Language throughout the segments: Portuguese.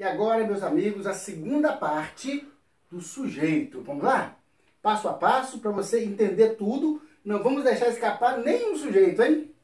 E agora, meus amigos, a segunda parte do sujeito. Vamos lá? Passo a passo para você entender tudo. Não vamos deixar escapar nenhum sujeito, hein?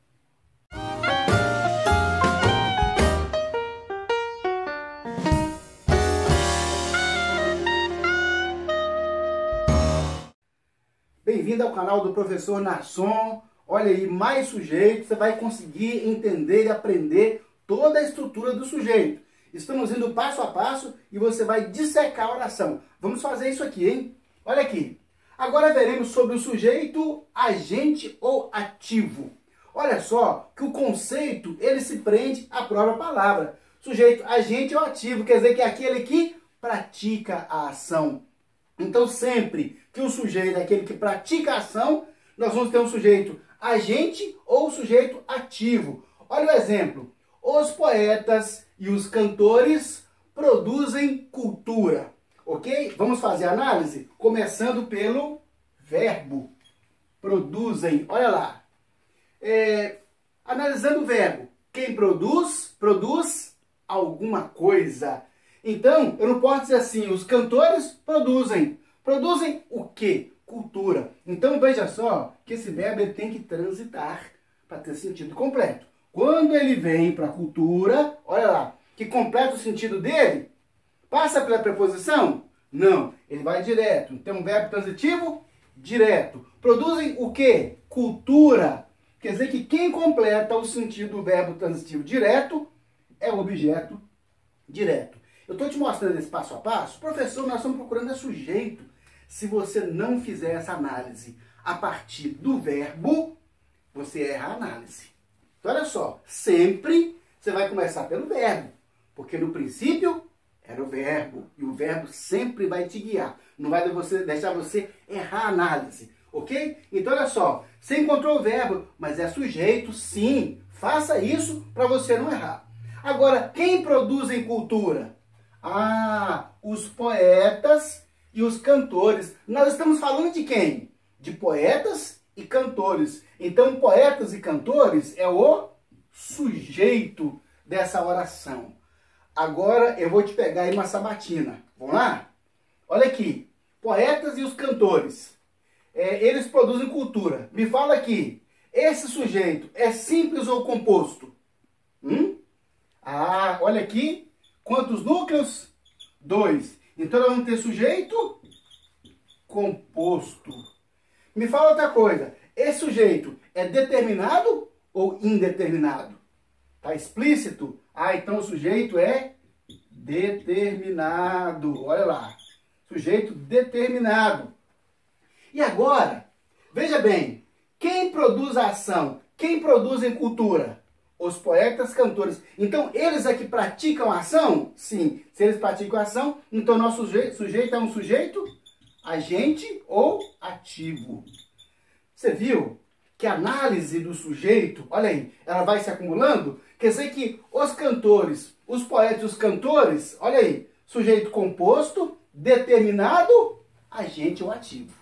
Bem-vindo ao canal do Professor Nasson. Olha aí, mais sujeito, você vai conseguir entender e aprender toda a estrutura do sujeito. Estamos indo passo a passo e você vai dissecar a oração. Vamos fazer isso aqui, hein? Olha aqui. Agora veremos sobre o sujeito agente ou ativo. Olha só que o conceito ele se prende à própria palavra. Sujeito agente ou ativo quer dizer que é aquele que pratica a ação. Então sempre que o sujeito é aquele que pratica a ação, nós vamos ter um sujeito agente ou sujeito ativo. Olha o exemplo. Os poetas e os cantores produzem cultura. Ok? Vamos fazer a análise? Começando pelo verbo. Produzem. Olha lá. É, analisando o verbo. Quem produz, produz alguma coisa. Então, eu não posso dizer assim, os cantores produzem. Produzem o quê? Cultura. Então, veja só que esse verbo ele tem que transitar para ter sentido completo. Quando ele vem para a cultura, olha lá, que completa o sentido dele, passa pela preposição? Não, ele vai direto. Tem um verbo transitivo? Direto. Produzem o quê? Cultura. Quer dizer que quem completa o sentido do verbo transitivo direto é o objeto direto. Eu estou te mostrando esse passo a passo. Professor, nós estamos procurando é sujeito. Se você não fizer essa análise a partir do verbo, você erra a análise. Então, olha só, sempre você vai começar pelo verbo, porque no princípio era o verbo, e o verbo sempre vai te guiar. Não vai você, deixar você errar a análise, ok? Então, olha só, você encontrou o verbo, mas é sujeito, sim. Faça isso para você não errar. Agora, quem produz em cultura? Ah, os poetas e os cantores. Nós estamos falando de quem? De poetas e cantores. Então, poetas e cantores é o sujeito dessa oração. Agora eu vou te pegar aí uma sabatina. Vamos lá? Olha aqui. Poetas e os cantores. É, eles produzem cultura. Me fala aqui. Esse sujeito é simples ou composto? Hum? Ah, olha aqui. Quantos núcleos? Dois. Então nós vamos ter sujeito composto. Me fala outra coisa. Esse sujeito é determinado ou indeterminado? Está explícito? Ah, então o sujeito é determinado. Olha lá. Sujeito determinado. E agora, veja bem, quem produz a ação? Quem produz em cultura? Os poetas, cantores. Então, eles é que praticam a ação? Sim. Se eles praticam a ação, então nosso sujeito, sujeito é um sujeito agente ou ativo. Você viu que a análise do sujeito, olha aí, ela vai se acumulando? Quer dizer que os cantores, os poetas os cantores, olha aí, sujeito composto, determinado, agente ou ativo.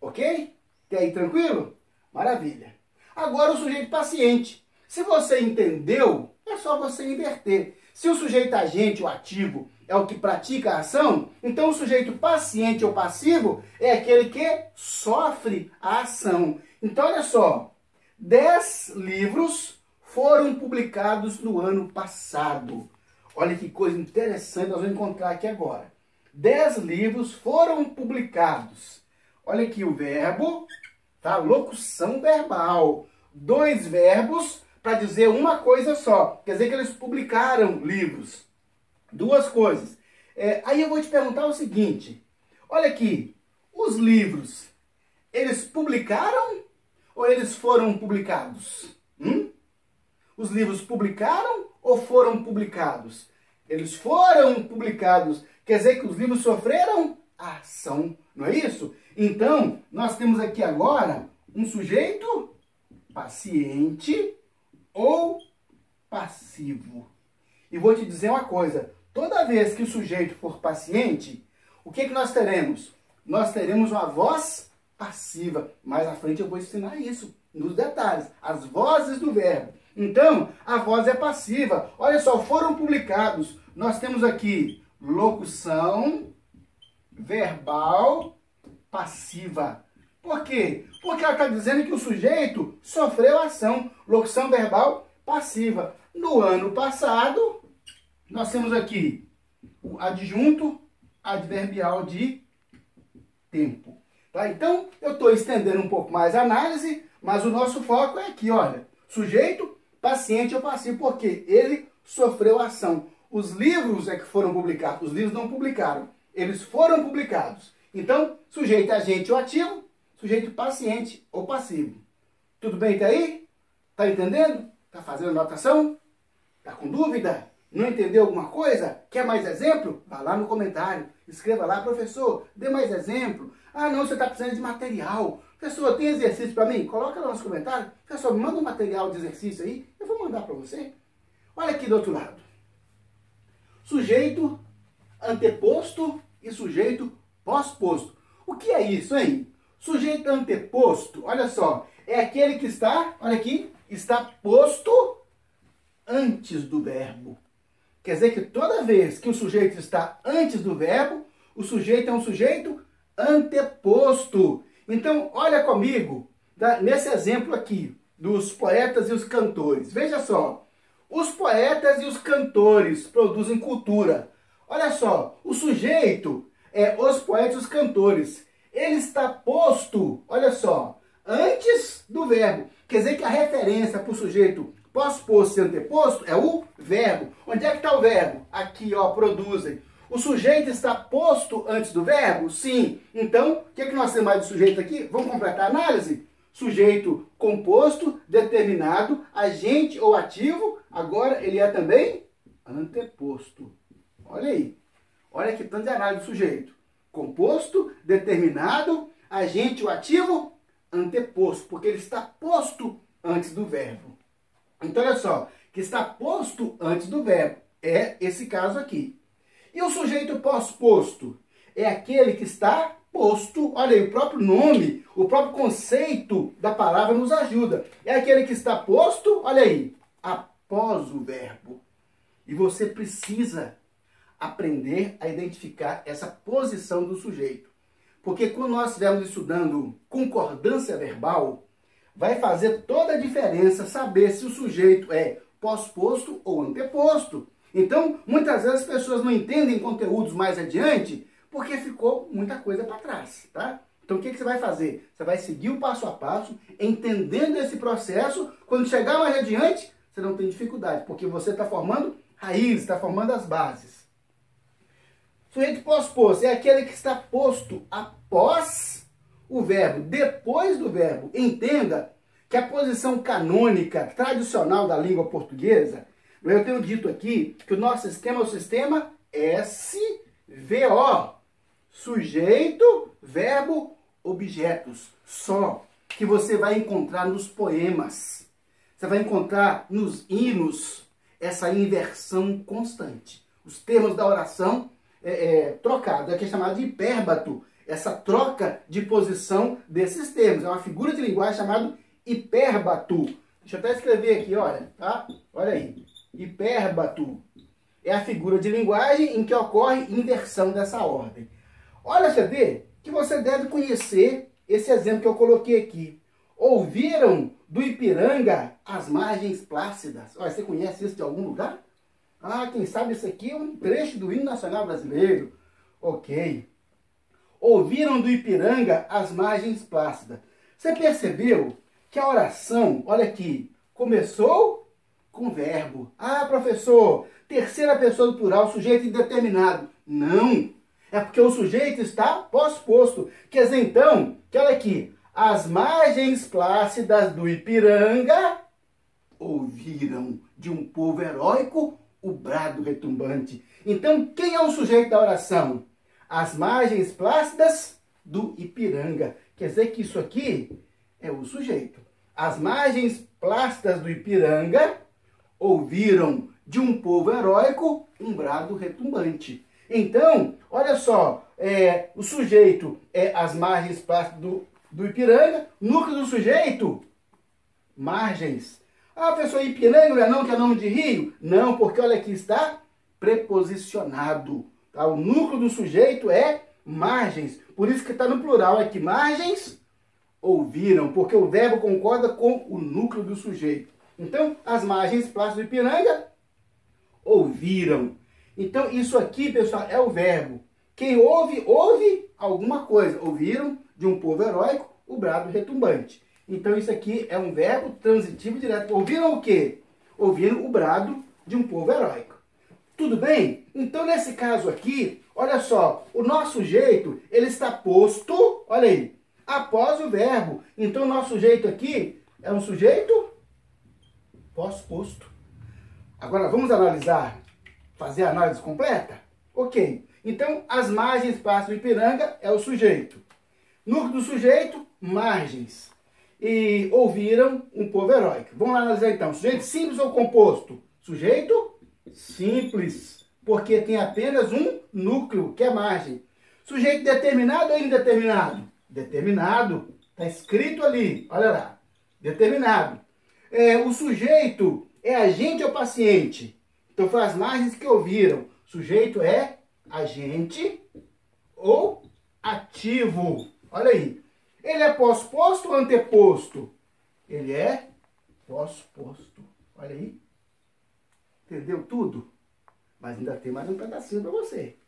Ok? Tem aí tranquilo? Maravilha. Agora o sujeito paciente. Se você entendeu, é só você inverter. Se o sujeito agente ou ativo é o que pratica a ação, então o sujeito paciente ou passivo é aquele que sofre a ação. Então, olha só, 10 livros foram publicados no ano passado. Olha que coisa interessante nós vamos encontrar aqui agora. 10 livros foram publicados. Olha aqui o verbo, tá? Locução verbal. Dois verbos para dizer uma coisa só. Quer dizer que eles publicaram livros. Duas coisas. É, aí eu vou te perguntar o seguinte. Olha aqui, os livros, eles publicaram ou eles foram publicados? Hum? Os livros publicaram ou foram publicados? Eles foram publicados. Quer dizer que os livros sofreram ação, não é isso? Então, nós temos aqui agora um sujeito paciente ou passivo. E vou te dizer uma coisa, toda vez que o sujeito for paciente, o que, que nós teremos? Nós teremos uma voz passiva. Mais à frente eu vou ensinar isso, nos detalhes, as vozes do verbo. Então, a voz é passiva. Olha só, foram publicados nós temos aqui locução verbal passiva. Por quê? Porque ela está dizendo que o sujeito sofreu ação, locução verbal passiva. No ano passado, nós temos aqui o adjunto adverbial de tempo. Tá? Então, eu estou estendendo um pouco mais a análise, mas o nosso foco é aqui, olha. Sujeito, paciente ou passivo, porque ele sofreu ação. Os livros é que foram publicados, os livros não publicaram, eles foram publicados. Então, sujeito agente ou ativo, sujeito paciente ou passivo. Tudo bem até aí? Tá entendendo? Tá fazendo anotação? Tá com dúvida? Não entendeu alguma coisa? Quer mais exemplo? Vá lá no comentário. Escreva lá, professor, dê mais exemplo. Ah, não, você está precisando de material. Professor, tem exercício para mim? Coloca lá nos comentários. Professor, me manda um material de exercício aí. Eu vou mandar para você. Olha aqui do outro lado. Sujeito anteposto e sujeito pós-posto. O que é isso, hein? Sujeito anteposto, olha só, é aquele que está, olha aqui, está posto antes do verbo. Quer dizer que toda vez que o sujeito está antes do verbo, o sujeito é um sujeito anteposto. Então, olha comigo, nesse exemplo aqui, dos poetas e os cantores. Veja só, os poetas e os cantores produzem cultura. Olha só, o sujeito é os poetas e os cantores. Ele está posto, olha só, antes do verbo. Quer dizer que a referência para o sujeito pós-posto e anteposto é o verbo. Onde é que está o verbo? Aqui, ó, produzem. O sujeito está posto antes do verbo? Sim. Então, o que, é que nós temos mais de sujeito aqui? Vamos completar a análise? Sujeito composto, determinado, agente ou ativo. Agora, ele é também anteposto. Olha aí. Olha que tanto de análise do sujeito. Composto, determinado, agente ou ativo, anteposto. Porque ele está posto antes do verbo. Então, olha só. Que está posto antes do verbo. É esse caso aqui. E o sujeito pós-posto? É aquele que está posto, olha aí, o próprio nome, o próprio conceito da palavra nos ajuda. É aquele que está posto, olha aí, após o verbo. E você precisa aprender a identificar essa posição do sujeito. Porque quando nós estivermos estudando concordância verbal, vai fazer toda a diferença saber se o sujeito é pós-posto ou anteposto. Então, muitas vezes as pessoas não entendem conteúdos mais adiante porque ficou muita coisa para trás, tá? Então, o que, que você vai fazer? Você vai seguir o passo a passo, entendendo esse processo. Quando chegar mais adiante, você não tem dificuldade, porque você está formando raízes, está formando as bases. Sujeito pós-posto é aquele que está posto após o verbo, depois do verbo. Entenda que a posição canônica, tradicional da língua portuguesa, eu tenho dito aqui que o nosso sistema é o sistema SVO. Sujeito, verbo, objetos. Só que você vai encontrar nos poemas. Você vai encontrar nos hinos essa inversão constante. Os termos da oração é, é, trocado, aqui é chamado de hipérbato. Essa troca de posição desses termos. É uma figura de linguagem chamada hipérbato. Deixa eu até escrever aqui, olha, tá? Olha aí hipérbato. É a figura de linguagem em que ocorre inversão dessa ordem. Olha, CD, que você deve conhecer esse exemplo que eu coloquei aqui. Ouviram do Ipiranga as margens plácidas. Olha, você conhece isso de algum lugar? Ah, quem sabe isso aqui é um trecho do hino nacional brasileiro. Ok. Ouviram do Ipiranga as margens plácidas. Você percebeu que a oração, olha aqui, começou com verbo. Ah, professor, terceira pessoa do plural, sujeito indeterminado. Não. É porque o sujeito está pós-posto. Quer dizer, então, que olha aqui, as margens plácidas do Ipiranga ouviram de um povo heróico o brado retumbante. Então, quem é o sujeito da oração? As margens plácidas do Ipiranga. Quer dizer que isso aqui é o sujeito. As margens plácidas do Ipiranga ouviram de um povo heróico um brado retumbante. Então, olha só, é, o sujeito é as margens do, do Ipiranga, núcleo do sujeito, margens. Ah, pessoal, Ipiranga não é não, que é nome de rio? Não, porque olha aqui está preposicionado. Tá? O núcleo do sujeito é margens. Por isso que está no plural aqui. Margens ouviram, porque o verbo concorda com o núcleo do sujeito. Então, as margens Plácido do Ipiranga ouviram. Então, isso aqui, pessoal, é o verbo. Quem ouve, ouve alguma coisa. Ouviram de um povo heróico o brado retumbante. Então, isso aqui é um verbo transitivo direto. Ouviram o quê? Ouviram o brado de um povo heróico. Tudo bem? Então, nesse caso aqui, olha só, o nosso jeito, ele está posto, olha aí, após o verbo. Então, o nosso jeito aqui é um sujeito pós-posto. Agora, vamos analisar, fazer a análise completa? Ok. Então, as margens passam Ipiranga é o sujeito. Núcleo do sujeito, margens. E ouviram um povo heróico. Vamos analisar então. Sujeito simples ou composto? Sujeito simples, porque tem apenas um núcleo, que é margem. Sujeito determinado ou indeterminado? Determinado. Está escrito ali, olha lá. Determinado. É, o sujeito é agente ou paciente? Então foi as margens que ouviram. Sujeito é agente ou ativo. Olha aí. Ele é pós-posto ou anteposto? Ele é pós-posto. Olha aí. Entendeu tudo? Mas ainda tem mais um pedacinho para você.